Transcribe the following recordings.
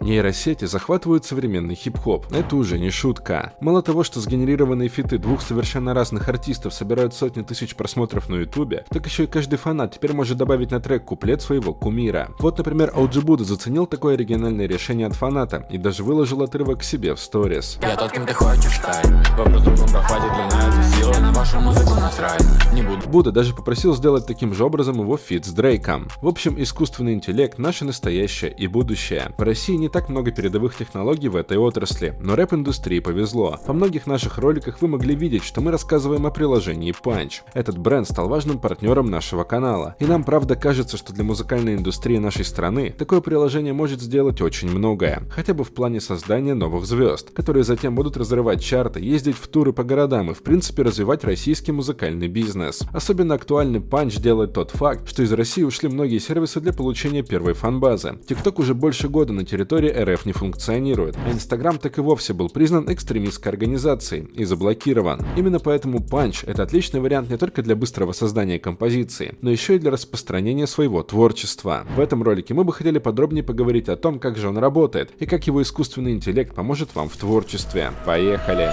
Нейросети захватывают современный хип-хоп. Это уже не шутка. Мало того, что сгенерированные фиты двух совершенно разных артистов собирают сотни тысяч просмотров на ютубе, так еще и каждый фанат теперь может добавить на трек куплет своего кумира. Вот, например, OG Buddha заценил такое оригинальное решение от фаната и даже выложил отрывок к себе в сторис. Я тот, кем ты хочешь стать. Вопрос другом хватит для нас силы на вашу музыку насрать. Не буду. Будда даже попросил сделать таким же образом его фит с Дрейком. В общем, искусственный интеллект – наше настоящее и будущее. В России не так много передовых технологий в этой отрасли, но рэп-индустрии повезло. Во многих наших роликах вы могли видеть, что мы рассказываем о приложении Punch. Этот бренд стал важным партнером нашего канала. И нам правда кажется, что для музыкальной индустрии нашей страны такое приложение может сделать очень многое. Хотя бы в плане создания новых звезд, которые затем будут разрывать чарты, ездить в туры по городам и в принципе развивать российский музыкальный бизнес. Особенно актуальный панч делает тот факт, что из России ушли многие сервисы для получения первой фанбазы. TikTok уже больше года на территории РФ не функционирует, а Instagram так и вовсе был признан экстремистской организацией и заблокирован. Именно поэтому Punch — это отличный вариант не только для быстрого создания композиции, но еще и для распространения своего творчества. В этом ролике мы бы хотели подробнее поговорить о том, как же он работает и как его искусственный интеллект поможет вам в творчестве. Поехали!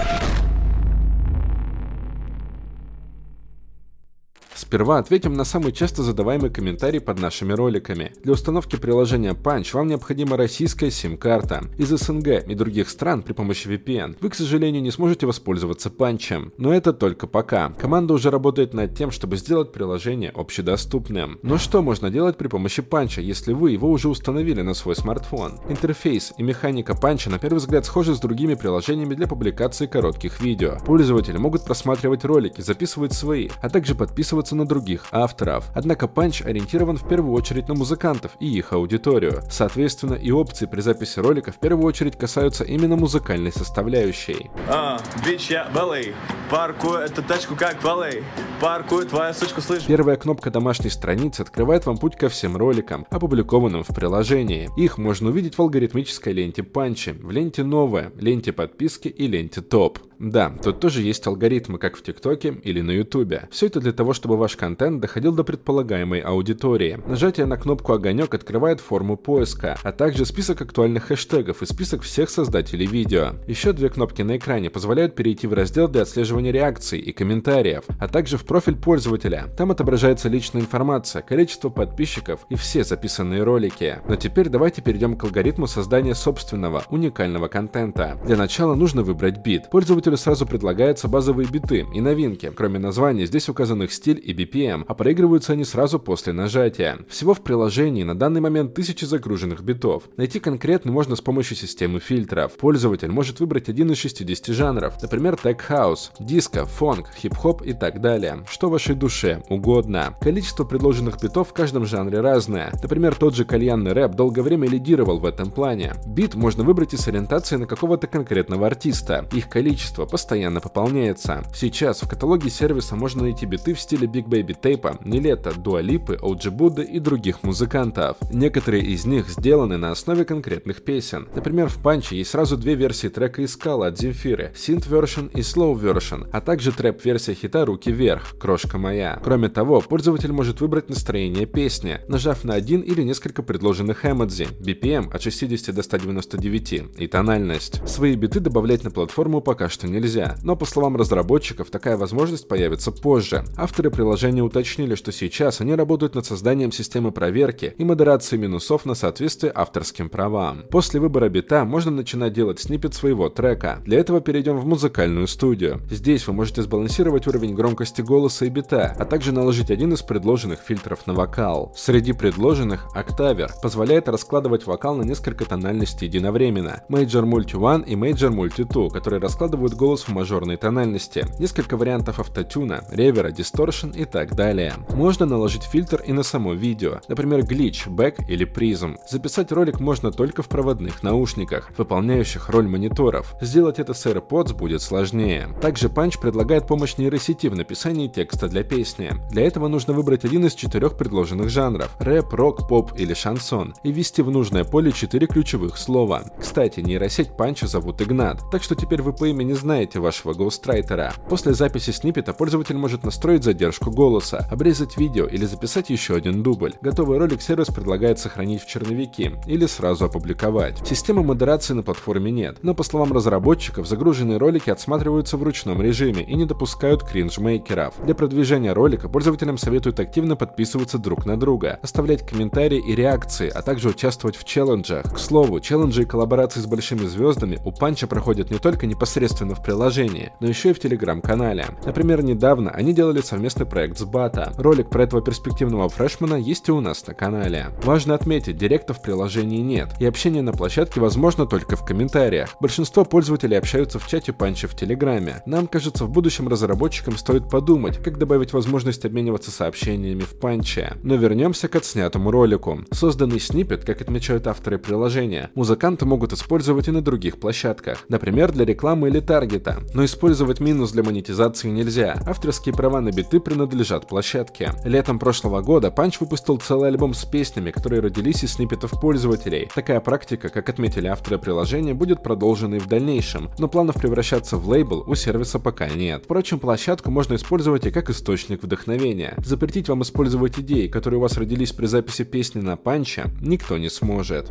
Сперва ответим на самый часто задаваемый комментарий под нашими роликами. Для установки приложения Punch вам необходима российская сим-карта. Из СНГ и других стран при помощи VPN вы, к сожалению, не сможете воспользоваться Punch. Но это только пока. Команда уже работает над тем, чтобы сделать приложение общедоступным. Но что можно делать при помощи Punch, если вы его уже установили на свой смартфон? Интерфейс и механика Punch на первый взгляд схожи с другими приложениями для публикации коротких видео. Пользователи могут просматривать ролики, записывать свои, а также подписываться ориентироваться на других авторов. Однако Punch ориентирован в первую очередь на музыкантов и их аудиторию. Соответственно, и опции при записи ролика в первую очередь касаются именно музыкальной составляющей. А, бич, я балей. Паркую эту тачку как балей. Паркую твою сучку, слышь. Первая кнопка домашней страницы открывает вам путь ко всем роликам, опубликованным в приложении. Их можно увидеть в алгоритмической ленте Панчи, в ленте новая, ленте подписки и ленте топ. Да, тут тоже есть алгоритмы, как в ТикТоке или на Ютубе. Все это для того, чтобы ваш контент доходил до предполагаемой аудитории. Нажатие на кнопку «Огонек» открывает форму поиска, а также список актуальных хэштегов и список всех создателей видео. Еще две кнопки на экране позволяют перейти в раздел для отслеживания реакций и комментариев, а также в профиль пользователя. Там отображается личная информация, количество подписчиков и все записанные ролики. Но теперь давайте перейдем к алгоритму создания собственного, уникального контента. Для начала нужно выбрать бит. Пользователь пользователю сразу предлагаются базовые биты и новинки. Кроме названия, здесь указан их стиль и BPM, а проигрываются они сразу после нажатия. Всего в приложении на данный момент тысячи загруженных битов. Найти конкретно можно с помощью системы фильтров. Пользователь может выбрать один из 60 жанров, например, Tech House, диско, фонг, хип-хоп и так далее. Что вашей душе угодно. Количество предложенных битов в каждом жанре разное. Например, тот же кальянный рэп долгое время лидировал в этом плане. Бит можно выбрать и с ориентацией на какого-то конкретного артиста. Их количество количество постоянно пополняется. Сейчас в каталоге сервиса можно найти биты в стиле Big Baby Tape, Нилета, Дуалипы, OG Budda и других музыкантов. Некоторые из них сделаны на основе конкретных песен. Например, в Панче есть сразу две версии трека из Скала от Земфиры, Synth Version и Slow Version, а также трэп-версия хита «Руки вверх», «Крошка моя». Кроме того, пользователь может выбрать настроение песни, нажав на один или несколько предложенных эмодзи, BPM от 60 до 199 и тональность. Свои биты добавлять на платформу пока что нельзя, но по словам разработчиков, такая возможность появится позже. Авторы приложения уточнили, что сейчас они работают над созданием системы проверки и модерации минусов на соответствие авторским правам. После выбора бита можно начинать делать снипет своего трека. Для этого перейдем в музыкальную студию. Здесь вы можете сбалансировать уровень громкости голоса и бита, а также наложить один из предложенных фильтров на вокал. Среди предложенных Octaver позволяет раскладывать вокал на несколько тональностей единовременно. Major Multi One и Major Multi 2, которые раскладывают голос в мажорной тональности, несколько вариантов автотюна, ревера, дисторшн и так далее. Можно наложить фильтр и на само видео, например, глич, бэк или призм. Записать ролик можно только в проводных наушниках, выполняющих роль мониторов. Сделать это с AirPods будет сложнее. Также Punch предлагает помощь нейросети в написании текста для песни. Для этого нужно выбрать один из четырех предложенных жанров – рэп, рок, поп или шансон, и ввести в нужное поле четыре ключевых слова. Кстати, нейросеть Панча зовут Игнат, так что теперь вы по имени знаете, знаете вашего гоустрайтера. После записи сниппета пользователь может настроить задержку голоса, обрезать видео или записать еще один дубль. Готовый ролик сервис предлагает сохранить в черновики или сразу опубликовать. Системы модерации на платформе нет, но по словам разработчиков, загруженные ролики отсматриваются в ручном режиме и не допускают кринж-мейкеров. Для продвижения ролика пользователям советуют активно подписываться друг на друга, оставлять комментарии и реакции, а также участвовать в челленджах. К слову, челленджи и коллаборации с большими звездами у Панча проходят не только непосредственно в приложении, но еще и в телеграм-канале. Например, недавно они делали совместный проект с Бата. Ролик про этого перспективного фрешмана есть и у нас на канале. Важно отметить, директа в приложении нет, и общение на площадке возможно только в комментариях. Большинство пользователей общаются в чате Панча в Телеграме. Нам кажется, в будущем разработчикам стоит подумать, как добавить возможность обмениваться сообщениями в Панче. Но вернемся к отснятому ролику. Созданный сниппет, как отмечают авторы приложения, музыканты могут использовать и на других площадках, например, для рекламы или таргета. Но использовать минус для монетизации нельзя. Авторские права на биты принадлежат площадке. Летом прошлого года Панч выпустил целый альбом с песнями, которые родились из сниппетов пользователей. Такая практика, как отметили авторы приложения, будет продолжена и в дальнейшем, но планов превращаться в лейбл у сервиса пока нет. Впрочем, площадку можно использовать и как источник вдохновения. Запретить вам использовать идеи, которые у вас родились при записи песни на Панча, никто не сможет.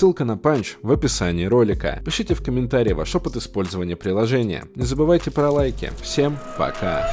Ссылка на панч в описании ролика. Пишите в комментарии ваш опыт использования приложения. Не забывайте про лайки. Всем пока!